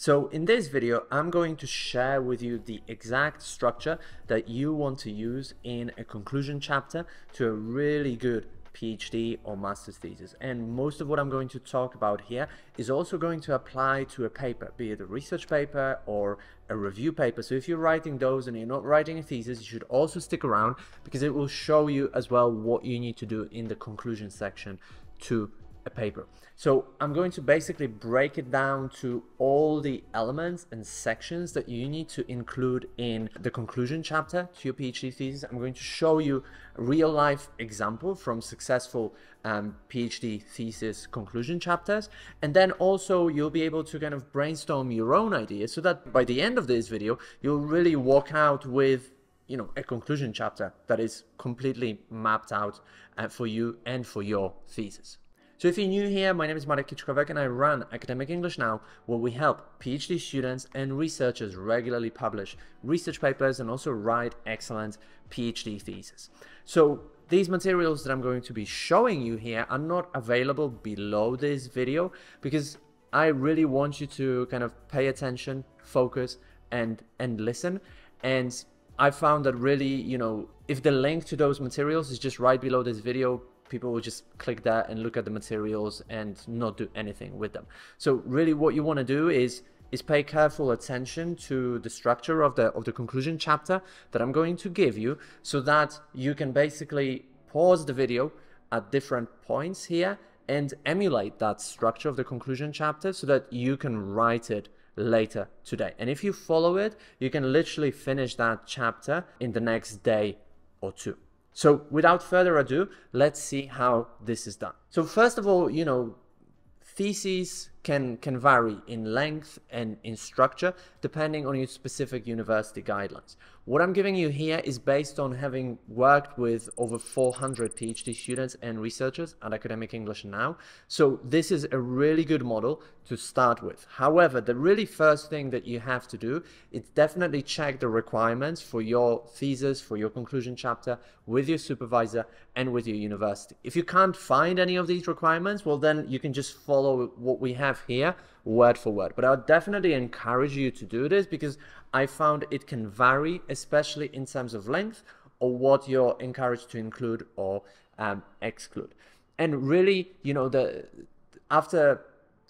So in this video, I'm going to share with you the exact structure that you want to use in a conclusion chapter to a really good PhD or master's thesis. And most of what I'm going to talk about here is also going to apply to a paper, be it a research paper or a review paper. So if you're writing those and you're not writing a thesis, you should also stick around because it will show you as well what you need to do in the conclusion section to a paper. So I'm going to basically break it down to all the elements and sections that you need to include in the conclusion chapter to your PhD thesis. I'm going to show you a real life example from successful um, PhD thesis conclusion chapters. And then also you'll be able to kind of brainstorm your own ideas so that by the end of this video, you'll really walk out with you know a conclusion chapter that is completely mapped out uh, for you and for your thesis. So if you're new here, my name is Marek Kiczkowiak and I run Academic English Now, where we help PhD students and researchers regularly publish research papers and also write excellent PhD theses. So these materials that I'm going to be showing you here are not available below this video because I really want you to kind of pay attention, focus, and and listen. And I found that really, you know, if the link to those materials is just right below this video, people will just click that and look at the materials and not do anything with them. So really what you want to do is is pay careful attention to the structure of the of the conclusion chapter that I'm going to give you so that you can basically pause the video at different points here and emulate that structure of the conclusion chapter so that you can write it later today. And if you follow it, you can literally finish that chapter in the next day or two. So without further ado, let's see how this is done. So first of all, you know, theses can, can vary in length and in structure depending on your specific university guidelines. What I'm giving you here is based on having worked with over 400 PhD students and researchers at Academic English Now. So this is a really good model to start with. However, the really first thing that you have to do is definitely check the requirements for your thesis, for your conclusion chapter with your supervisor and with your university. If you can't find any of these requirements, well then you can just follow what we have here word for word. But I would definitely encourage you to do this because I found it can vary, especially in terms of length or what you're encouraged to include or um, exclude. And really, you know, the after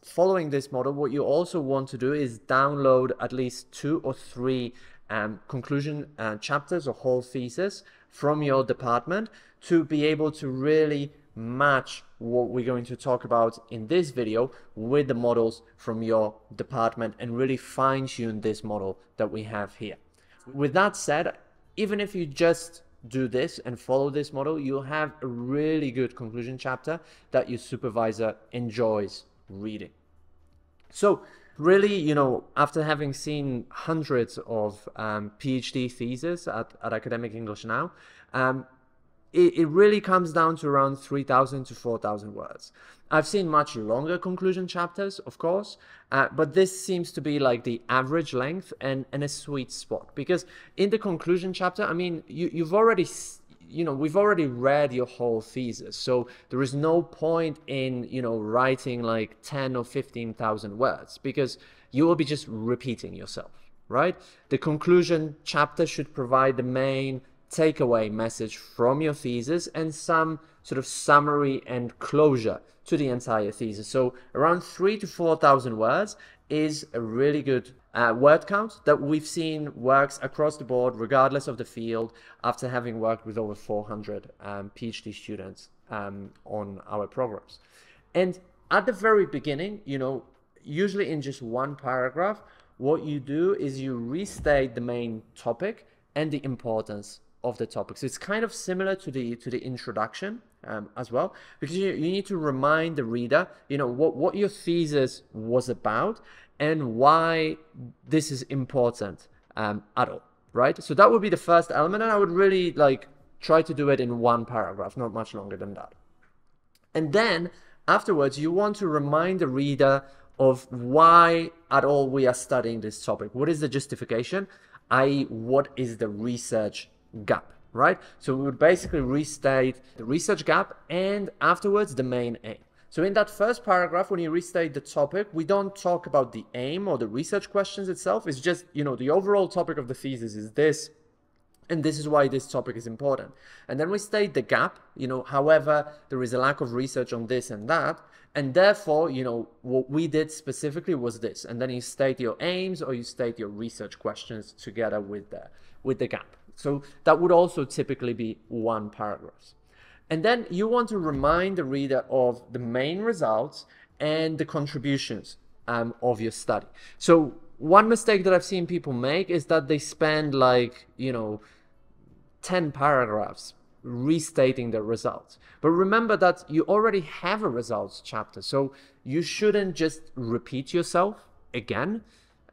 following this model, what you also want to do is download at least two or three um, conclusion uh, chapters or whole thesis from your department to be able to really match what we're going to talk about in this video with the models from your department and really fine tune this model that we have here. With that said, even if you just do this and follow this model, you'll have a really good conclusion chapter that your supervisor enjoys reading. So really, you know, after having seen hundreds of um, PhD theses at, at Academic English Now, um, it, it really comes down to around 3,000 to 4,000 words. I've seen much longer conclusion chapters, of course, uh, but this seems to be like the average length and, and a sweet spot because in the conclusion chapter, I mean, you, you've already you know we've already read your whole thesis so there is no point in you know writing like 10 or 15,000 words because you will be just repeating yourself right the conclusion chapter should provide the main takeaway message from your thesis and some sort of summary and closure to the entire thesis. So around three to 4,000 words is a really good uh, word count that we've seen works across the board, regardless of the field, after having worked with over 400 um, PhD students um, on our programs. And at the very beginning, you know, usually in just one paragraph, what you do is you restate the main topic and the importance of the topic. So it's kind of similar to the to the introduction um, as well, because you, you need to remind the reader, you know, what, what your thesis was about and why this is important um, at all, right? So that would be the first element, and I would really like try to do it in one paragraph, not much longer than that. And then afterwards, you want to remind the reader of why at all we are studying this topic. What is the justification? i.e., what is the research gap, right? So we would basically restate the research gap and afterwards the main aim. So in that first paragraph, when you restate the topic, we don't talk about the aim or the research questions itself. It's just, you know, the overall topic of the thesis is this, and this is why this topic is important. And then we state the gap, you know, however, there is a lack of research on this and that, and therefore, you know, what we did specifically was this. And then you state your aims or you state your research questions together with the, with the gap. So that would also typically be one paragraph. And then you want to remind the reader of the main results and the contributions um, of your study. So one mistake that I've seen people make is that they spend like, you know, 10 paragraphs restating the results. But remember that you already have a results chapter. So you shouldn't just repeat yourself again,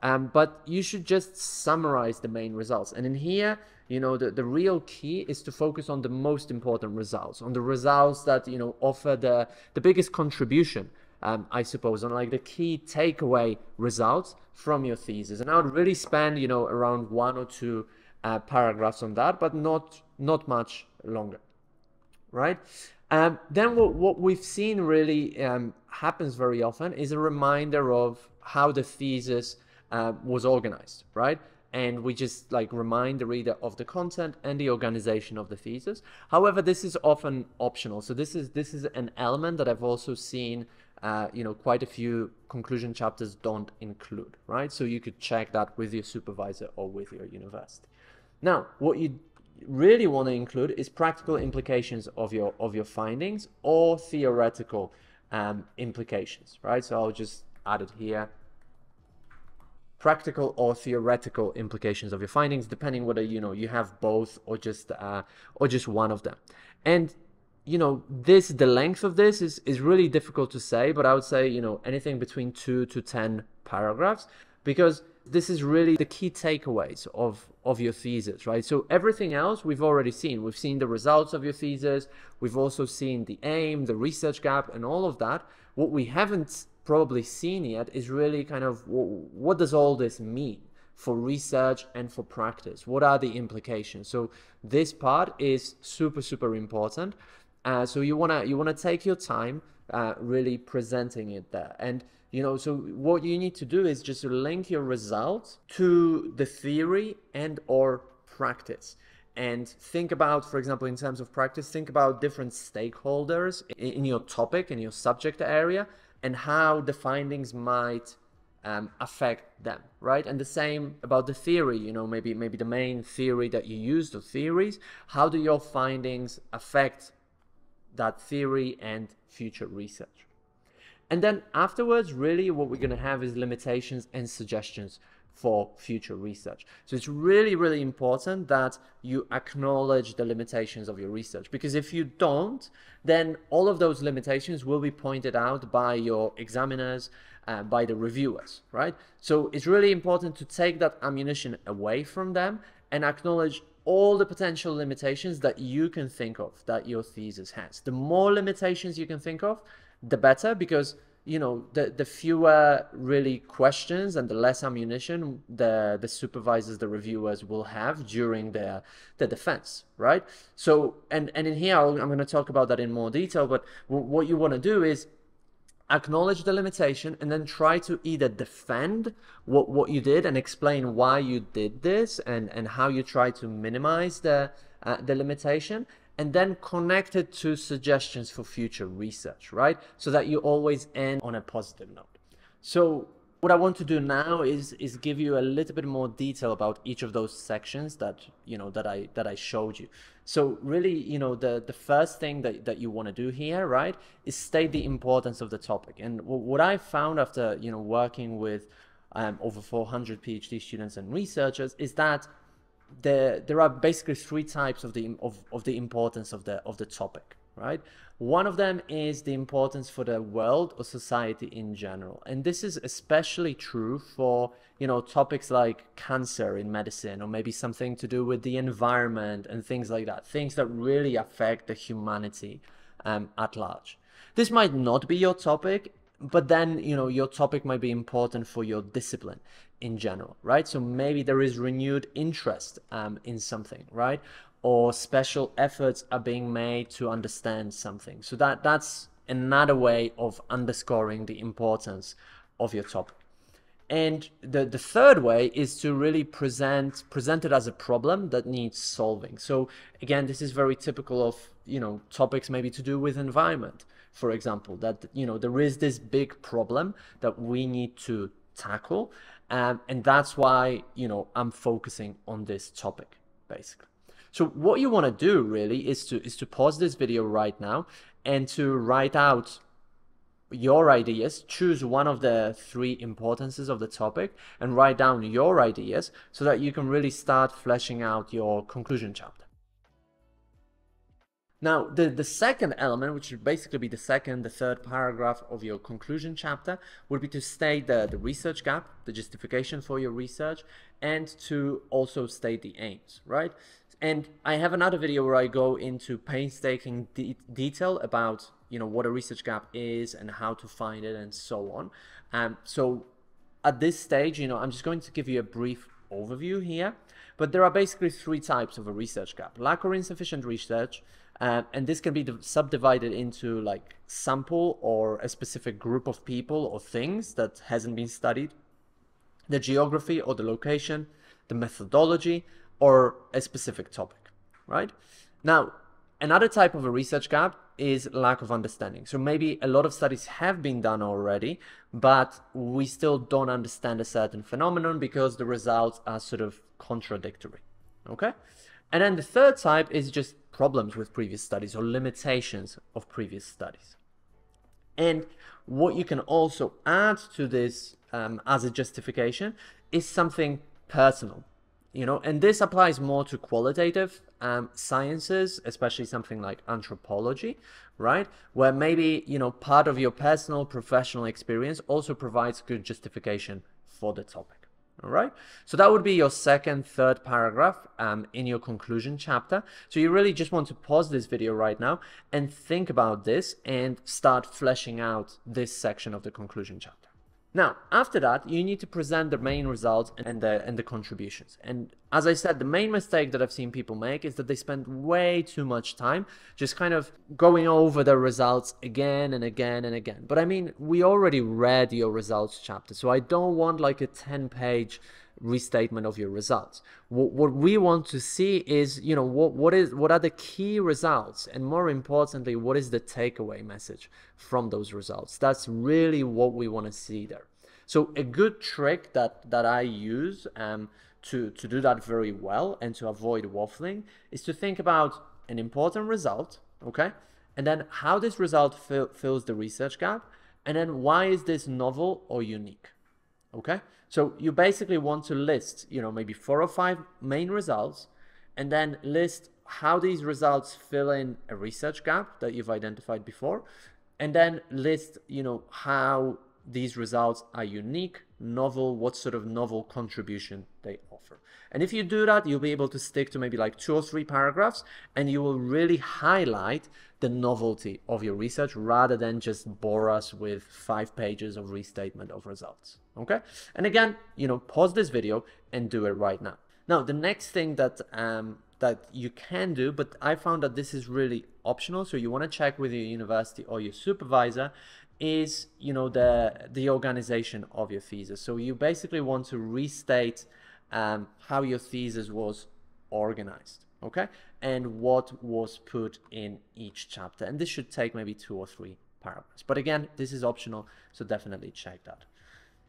um, but you should just summarize the main results. And in here, you know the, the real key is to focus on the most important results on the results that you know offer the the biggest contribution um, i suppose on like the key takeaway results from your thesis. And i would really spend you know around one or two uh, paragraphs on that but not not much longer right? Um, then what, what we've seen really um, happens very often is a reminder of how the thesis uh, was organized right and we just like remind the reader of the content and the organization of the thesis. However, this is often optional. So this is this is an element that I've also seen uh, you know quite a few conclusion chapters don't include, right? So you could check that with your supervisor or with your university. Now, what you really want to include is practical implications of your of your findings or theoretical um, implications, right? So I'll just add it here practical or theoretical implications of your findings, depending whether you know you have both or just uh, or just one of them. And you know this the length of this is is really difficult to say, but I would say you know anything between two to ten paragraphs because this is really the key takeaways of of your thesis right? So everything else we've already seen. We've seen the results of your thesis. We've also seen the aim the research gap and all of that. What we haven't probably seen yet is really kind of what does all this mean for research and for practice? What are the implications? So this part is super super important. Uh, so you wanna you wanna take your time uh, really presenting it there and you know so what you need to do is just link your results to the theory and or practice and think about for example in terms of practice think about different stakeholders in your topic in your subject area and how the findings might um, affect them, right? And the same about the theory, you know, maybe maybe the main theory that you use, the theories, how do your findings affect that theory and future research? And then afterwards, really what we're going to have is limitations and suggestions for future research. So it's really, really important that you acknowledge the limitations of your research because if you don't, then all of those limitations will be pointed out by your examiners, uh, by the reviewers, right? So it's really important to take that ammunition away from them and acknowledge all the potential limitations that you can think of that your thesis has. The more limitations you can think of, the better because you know the the fewer really questions and the less ammunition the the supervisors the reviewers will have during their the defense right? So and and in here i am going to talk about that in more detail but what you want to do is acknowledge the limitation and then try to either defend what what you did and explain why you did this and and how you try to minimize the uh, the limitation and then connect it to suggestions for future research, right? So that you always end on a positive note. So what I want to do now is is give you a little bit more detail about each of those sections that you know that I that I showed you. So really, you know, the the first thing that, that you want to do here, right, is state the importance of the topic. And what I found after you know working with um, over 400 PhD students and researchers is that there there are basically three types of the of, of the importance of the of the topic right? One of them is the importance for the world or society in general. And this is especially true for you know topics like cancer in medicine or maybe something to do with the environment and things like that things that really affect the humanity um, at large. This might not be your topic but then you know your topic might be important for your discipline in general right so maybe there is renewed interest um, in something right or special efforts are being made to understand something so that that's another way of underscoring the importance of your topic. And the, the third way is to really present present it as a problem that needs solving. So again, this is very typical of you know topics maybe to do with environment, for example, that you know there is this big problem that we need to tackle, um, and that's why you know I'm focusing on this topic basically. So what you want to do really is to is to pause this video right now and to write out your ideas, choose one of the three importances of the topic and write down your ideas so that you can really start fleshing out your conclusion chapter. Now, the, the second element, which would basically be the second, the third paragraph of your conclusion chapter, would be to state the, the research gap, the justification for your research, and to also state the aims, right? And I have another video where I go into painstaking de detail about you know what a research gap is and how to find it and so on. Um, so at this stage, you know, I'm just going to give you a brief overview here. But there are basically three types of a research gap: lack or insufficient research, and this can be subdivided into like sample or a specific group of people or things that hasn't been studied, the geography or the location, the methodology, or a specific topic, right? Now, another type of a research gap is lack of understanding. So maybe a lot of studies have been done already, but we still don't understand a certain phenomenon because the results are sort of contradictory, okay? And then the third type is just problems with previous studies or limitations of previous studies. And what you can also add to this um, as a justification is something personal you know? And this applies more to qualitative um, sciences especially something like anthropology right? Where maybe you know part of your personal professional experience also provides good justification for the topic all right? So that would be your second third paragraph um, in your conclusion chapter. So you really just want to pause this video right now and think about this and start fleshing out this section of the conclusion chapter now, after that, you need to present the main results and the, and the contributions. And as I said, the main mistake that I've seen people make is that they spend way too much time just kind of going over the results again and again and again. But I mean, we already read your results chapter, so I don't want like a 10 page restatement of your results. What, what we want to see is, you know, what, what is what are the key results and more importantly, what is the takeaway message from those results? That's really what we want to see there. So a good trick that, that I use um, to, to do that very well and to avoid waffling is to think about an important result, okay? And then how this result fill, fills the research gap, and then why is this novel or unique, okay? So you basically want to list, you know, maybe four or five main results and then list how these results fill in a research gap that you've identified before and then list, you know, how these results are unique, novel, what sort of novel contribution they offer. And if you do that, you'll be able to stick to maybe like two or three paragraphs and you will really highlight the novelty of your research rather than just bore us with five pages of restatement of results. Okay. And again, you know, pause this video and do it right now. Now, the next thing that um, that you can do, but I found that this is really optional. So you want to check with your university or your supervisor is, you know, the the organization of your thesis. So you basically want to restate um, how your thesis was organized okay? And what was put in each chapter? And this should take maybe two or three paragraphs. But again this is optional so definitely check that.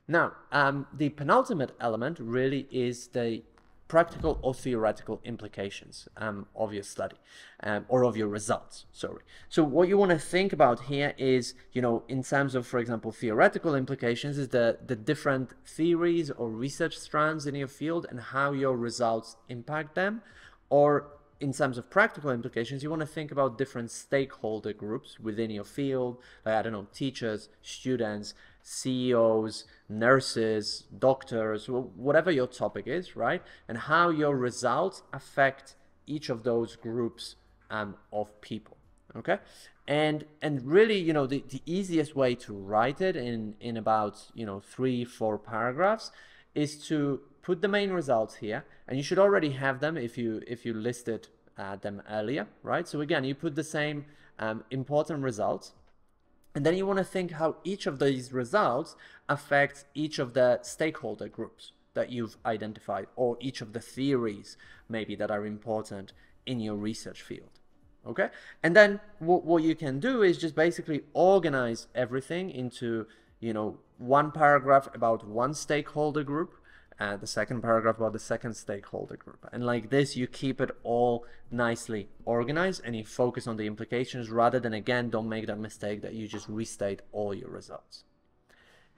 Now um, the penultimate element really is the practical or theoretical implications um, of your study um, or of your results sorry. So what you want to think about here is you know in terms of for example theoretical implications is the the different theories or research strands in your field and how your results impact them or in terms of practical implications, you want to think about different stakeholder groups within your field, like, I don't know, teachers, students, CEOs, nurses, doctors, whatever your topic is, right? And how your results affect each of those groups um, of people, okay? And and really, you know, the, the easiest way to write it in, in about, you know, three, four paragraphs is to put the main results here and you should already have them if you if you listed uh, them earlier right so again you put the same um, important results And then you want to think how each of these results affects each of the stakeholder groups that you've identified or each of the theories maybe that are important in your research field. Okay? And then what, what you can do is just basically organize everything into, you know, one paragraph about one stakeholder group uh, the second paragraph about the second stakeholder group. And like this, you keep it all nicely organized and you focus on the implications rather than, again, don't make that mistake that you just restate all your results.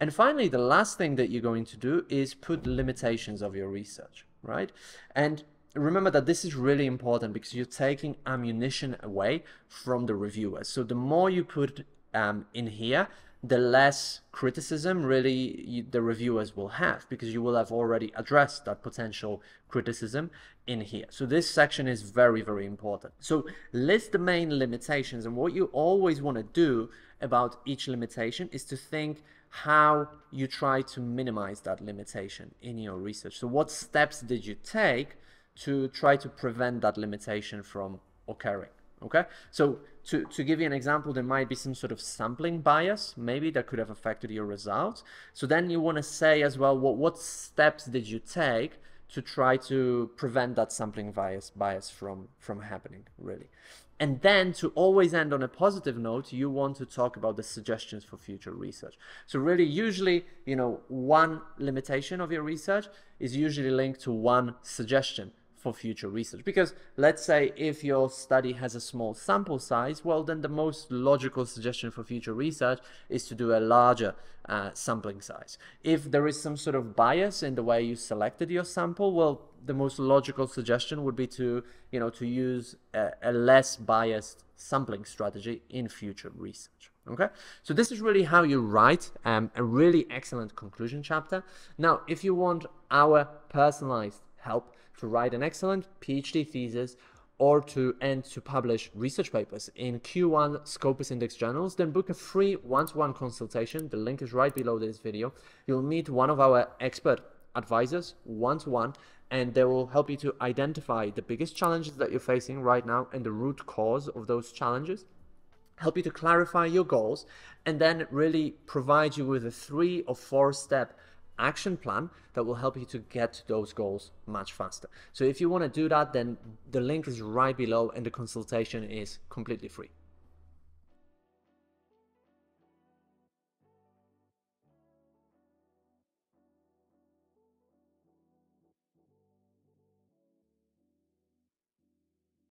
And finally, the last thing that you're going to do is put limitations of your research, right? And remember that this is really important because you're taking ammunition away from the reviewers. So the more you put um, in here, the less criticism really you, the reviewers will have because you will have already addressed that potential criticism in here. So this section is very, very important. So list the main limitations and what you always want to do about each limitation is to think how you try to minimize that limitation in your research. So what steps did you take to try to prevent that limitation from occurring? Okay, so to, to give you an example, there might be some sort of sampling bias, maybe that could have affected your results. So then you want to say as well, what, what steps did you take to try to prevent that sampling bias bias from, from happening, really. And then to always end on a positive note, you want to talk about the suggestions for future research. So really, usually, you know, one limitation of your research is usually linked to one suggestion for future research. Because let's say if your study has a small sample size, well, then the most logical suggestion for future research is to do a larger uh, sampling size. If there is some sort of bias in the way you selected your sample, well, the most logical suggestion would be to, you know, to use a, a less biased sampling strategy in future research. Okay, so this is really how you write um, a really excellent conclusion chapter. Now, if you want our personalized help, to write an excellent PhD thesis or to and to publish research papers in Q1 Scopus Index journals, then book a free one-to-one consultation. The link is right below this video. You'll meet one of our expert advisors one-to-one, and they will help you to identify the biggest challenges that you're facing right now and the root cause of those challenges help you to clarify your goals, and then really provide you with a three or four step action plan that will help you to get to those goals much faster. So if you want to do that, then the link is right below and the consultation is completely free.